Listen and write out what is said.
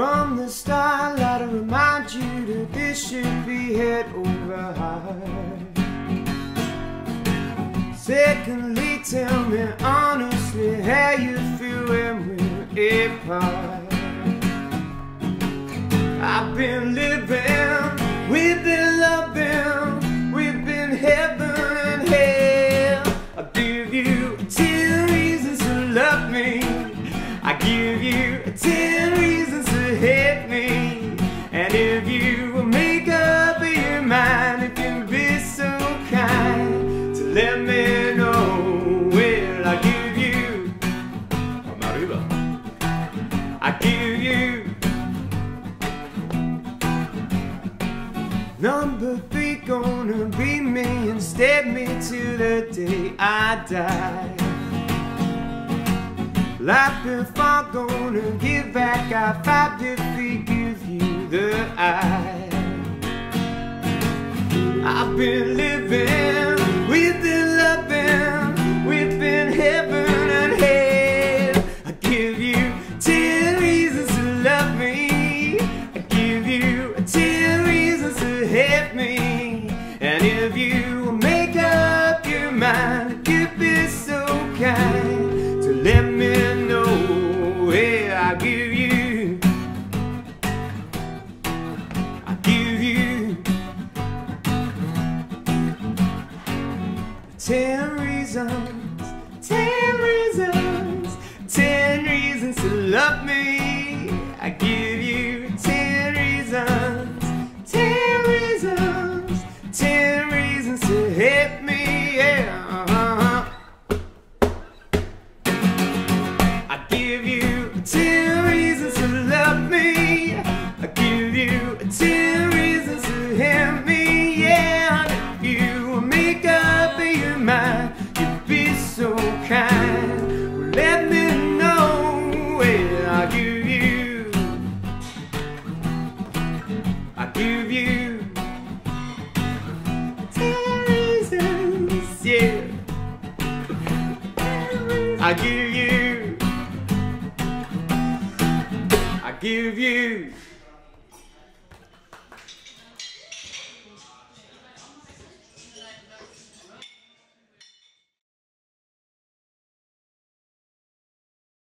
From the start, I remind you that this should be head over heart. Secondly, tell me honestly how you feel when we're apart. I've been living, we've been loving, we've been heaven and hell. I give you ten reasons to love me. I give you ten reasons to hate me. And if you will make up your mind, if you be so kind to let me know, will I give you, I give you. Number three gonna be me and stab me till the day I die. Life before gonna give back, I fight defeat, give you the eye. I've been living, we've been loving, we've been heaven and hell. I give you ten reasons to love me. I give you ten reasons to hate me. And if you make up your mind, you'd be so kind to let me give you, I give you. Ten reasons, ten reasons, ten reasons to love me. I give I give you, I give you